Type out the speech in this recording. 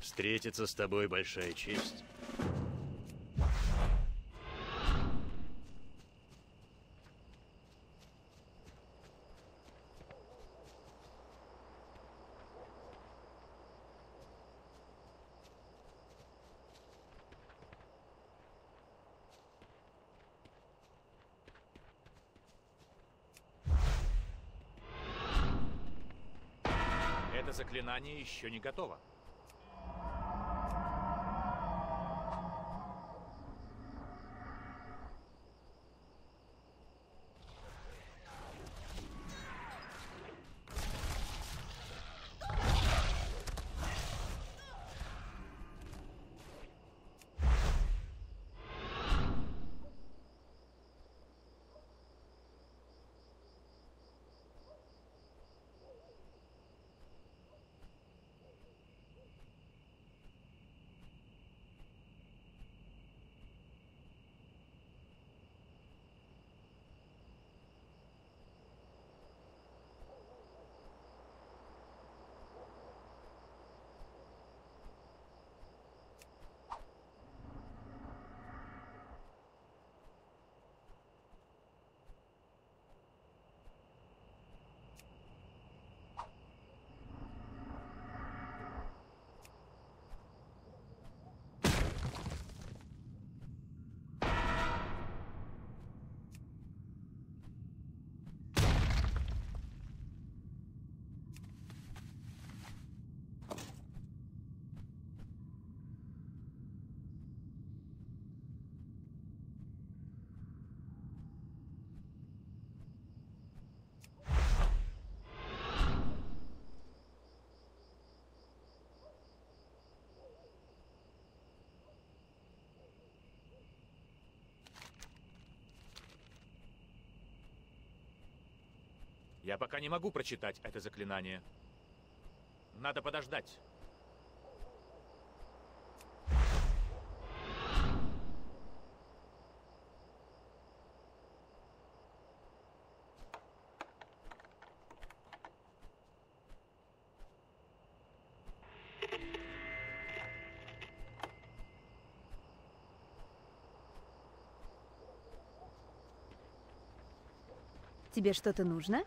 Встретиться с тобой большая честь. Это заклинание еще не готово. Я пока не могу прочитать это заклинание. Надо подождать. Тебе что-то нужно?